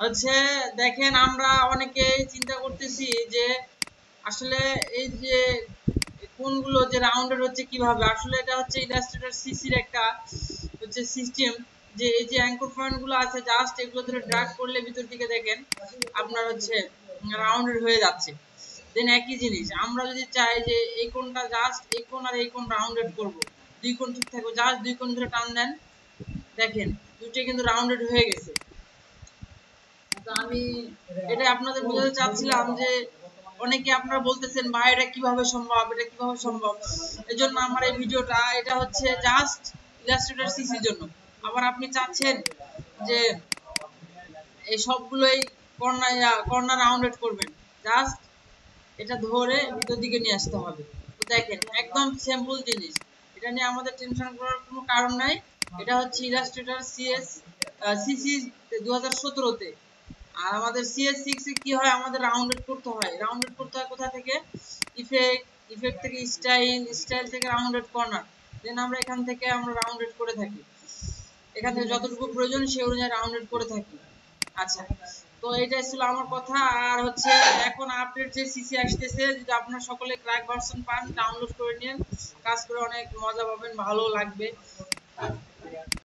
হচ্ছে দেখেন, আমরা অনেকেই চিন্তা করতেছি যে আসলে এই যে কোনগুলো যে রাউন্ডেড হচ্ছে কীভাবে, আসলে এটা হচ্ছে ইলাস্ট্রেটর সিসির একটা হচ্ছে সিস্টেম যে এই যে অ্যাঙ্কর পয়েন্টগুলো আছে জাস্ট এগুলো ধরে ড্রাগ করলে ভিতর দিকে দেখেন, আপনার হচ্ছে রাউন্ডেড হয়ে যাচ্ছে। দেন একই জিনিস, আমরা যদি চাই যে এই কোনটা জাস্ট এই কোন আর এই কোন রাউন্ডেড করব, দুই কোণ ঠিক থাকবে জাস্ট দুই কোণ ধরে টান দেন, দেখেন দুটোই কিন্তু রাউন্ডেড হয়ে গেছে। তো আমি এটা আপনাদের বোঝাতে চাচ্ছিলাম যে অনেকে আপনারা বলতেছেন, ভাই, এটা কীভাবে সম্ভব? এটা কীভাবে সম্ভব? এজন্য আমার এই ভিডিওটা, এটা হচ্ছে জাস্ট ইলাস্ট্রেটর সিসির জন্য। আবার আপনি চাচ্ছেন যে এই সবগুলোই কর্নার কর্নার রাউন্ডেড করবেন। জাস্ট এটা ধরে ভিতর দিকে নিয়ে আসতে হবে। তো দেখেন, একদম সিম্পল জিনিস। এটা নিয়ে আমাদের টেনশন করার কোনো কারণ নাই। এটা হচ্ছে ইলাস্ট্রেটর সিএস সিসি দু সতেরোতে আর আমাদের সিএস সিক্স এ কি হয়? আমাদের রাউন্ডেড করতে হয়। রাউন্ডেড করতে হয় কোথা থেকে? ইফেক্ট ইফেক্ট থেকে স্টাইল স্টাইল থেকে রাউন্ডেড কর্নার দেন আমরা এখান থেকে আমরা রাউন্ডেড করে থাকি। এখান থেকে যতটুকু প্রয়োজন সে অনুযায়ী রাউন্ডেড করে থাকি। আচ্ছা তো এটাই ছিল আমার কথা। আর হচ্ছে এখন আপডেট যে সিসি আসতেছে, যদি আপনারা সকলে ক্র্যাক ভার্সন পান ডাউনলোড করে নিন। কাজ করে অনেক মজা পাবেন ভালো লাগবে।